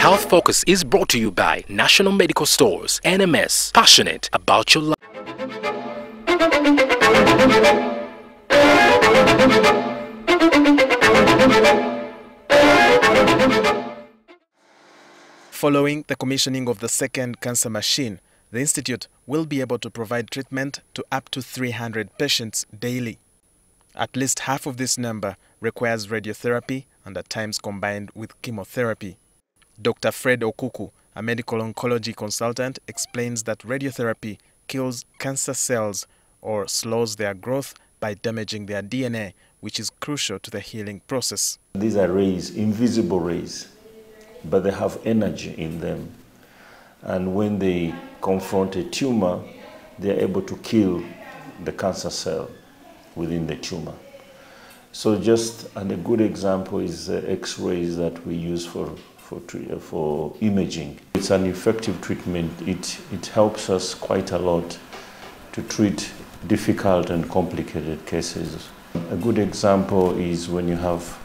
Health Focus is brought to you by National Medical Stores, NMS, passionate about your life. Following the commissioning of the second cancer machine, the Institute will be able to provide treatment to up to 300 patients daily. At least half of this number requires radiotherapy and at times combined with chemotherapy. Dr. Fred Okuku, a medical oncology consultant, explains that radiotherapy kills cancer cells or slows their growth by damaging their DNA, which is crucial to the healing process. These are rays, invisible rays, but they have energy in them. And when they confront a tumor, they are able to kill the cancer cell within the tumor. So just and a good example is the X-rays that we use for for for imaging. It's an effective treatment. It it helps us quite a lot to treat difficult and complicated cases. A good example is when you have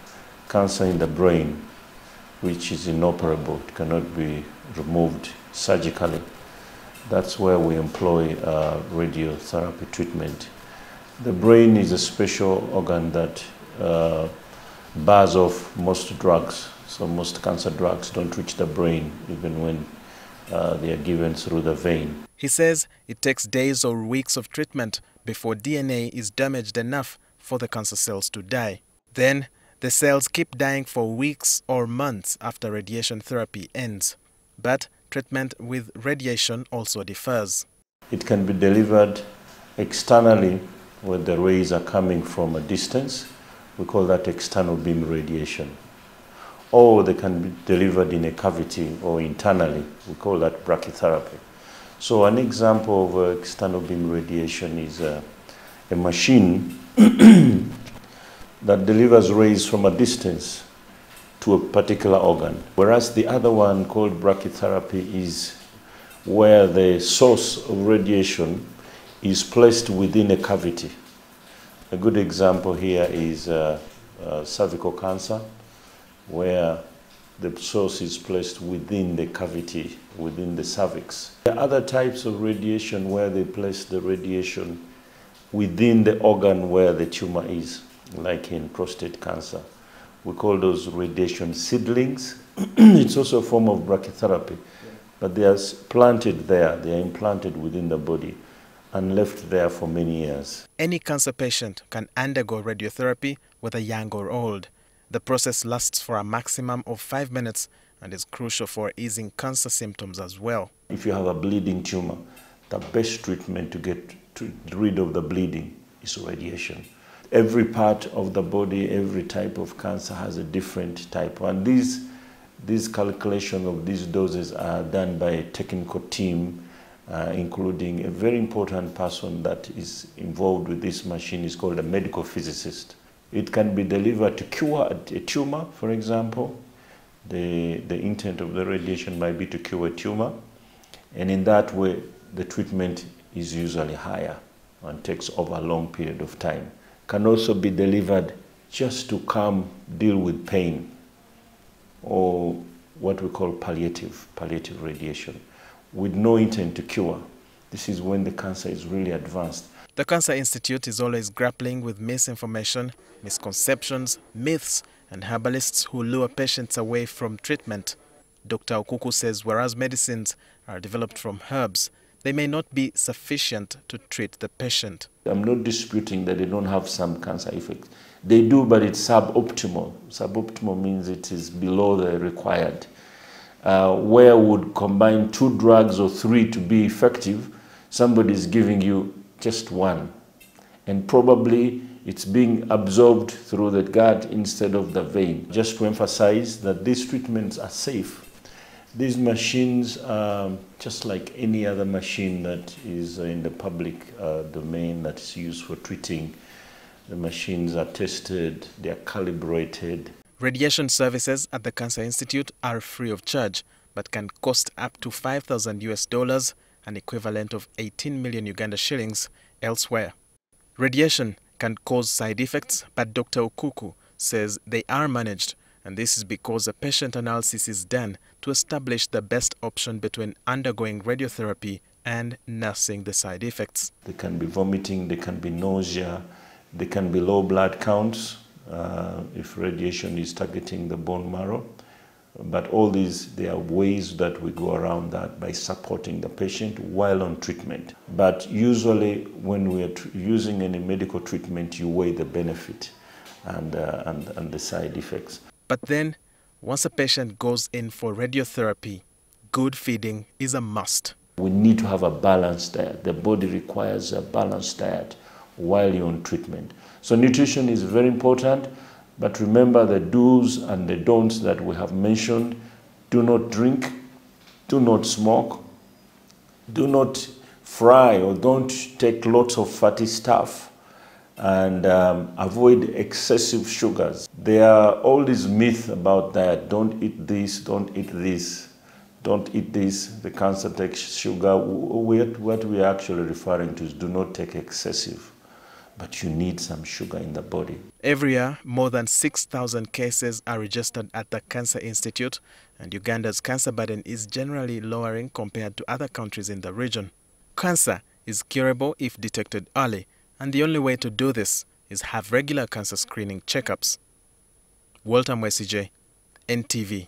cancer in the brain, which is inoperable. It cannot be removed surgically. That's where we employ uh, radiotherapy treatment. The brain is a special organ that uh, bars off most drugs. So most cancer drugs don't reach the brain even when uh, they are given through the vein. He says it takes days or weeks of treatment before DNA is damaged enough for the cancer cells to die. Then the cells keep dying for weeks or months after radiation therapy ends. But treatment with radiation also differs. It can be delivered externally where the rays are coming from a distance. We call that external beam radiation. Or they can be delivered in a cavity or internally. We call that brachytherapy. So an example of uh, external beam radiation is uh, a machine that delivers rays from a distance to a particular organ. Whereas the other one called brachytherapy is where the source of radiation is placed within a cavity. A good example here is uh, uh, cervical cancer, where the source is placed within the cavity, within the cervix. There are other types of radiation where they place the radiation within the organ where the tumor is, like in prostate cancer. We call those radiation seedlings. it's also a form of brachytherapy, but they are planted there, they are implanted within the body and left there for many years. Any cancer patient can undergo radiotherapy, whether young or old. The process lasts for a maximum of five minutes and is crucial for easing cancer symptoms as well. If you have a bleeding tumor, the best treatment to get to rid of the bleeding is radiation. Every part of the body, every type of cancer has a different type. And these, these calculation of these doses are done by a technical team uh, including a very important person that is involved with this machine is called a medical physicist. It can be delivered to cure a tumor, for example. The, the intent of the radiation might be to cure a tumor. And in that way, the treatment is usually higher and takes over a long period of time. Can also be delivered just to come deal with pain or what we call palliative, palliative radiation with no intent to cure. This is when the cancer is really advanced. The Cancer Institute is always grappling with misinformation, misconceptions, myths, and herbalists who lure patients away from treatment. Dr. Okuku says whereas medicines are developed from herbs, they may not be sufficient to treat the patient. I'm not disputing that they don't have some cancer effects. They do, but it's suboptimal. Suboptimal means it is below the required uh, where would combine two drugs or three to be effective, somebody is giving you just one. And probably it's being absorbed through the gut instead of the vein. Just to emphasize that these treatments are safe. These machines are just like any other machine that is in the public uh, domain that is used for treating. The machines are tested, they are calibrated, Radiation services at the Cancer Institute are free of charge, but can cost up to 5,000 US dollars, an equivalent of 18 million Uganda shillings, elsewhere. Radiation can cause side effects, but Dr. Okuku says they are managed and this is because a patient analysis is done to establish the best option between undergoing radiotherapy and nursing the side effects. There can be vomiting, there can be nausea, there can be low blood counts uh, if radiation is targeting the bone marrow. But all these, there are ways that we go around that by supporting the patient while on treatment. But usually, when we are using any medical treatment, you weigh the benefit and, uh, and, and the side effects. But then, once a patient goes in for radiotherapy, good feeding is a must. We need to have a balanced diet. The body requires a balanced diet while you're on treatment. So nutrition is very important, but remember the do's and the don'ts that we have mentioned. Do not drink, do not smoke, do not fry or don't take lots of fatty stuff and um, avoid excessive sugars. There are all these myths about that. Don't eat this, don't eat this, don't eat this. The cancer takes sugar. What we are actually referring to is do not take excessive but you need some sugar in the body. Every year, more than 6,000 cases are registered at the Cancer Institute, and Uganda's cancer burden is generally lowering compared to other countries in the region. Cancer is curable if detected early, and the only way to do this is have regular cancer screening checkups. Walter Mwesije, NTV.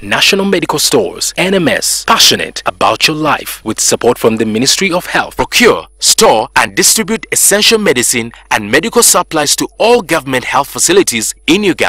National Medical Stores, NMS, passionate about your life with support from the Ministry of Health. Procure, store and distribute essential medicine and medical supplies to all government health facilities in Uganda.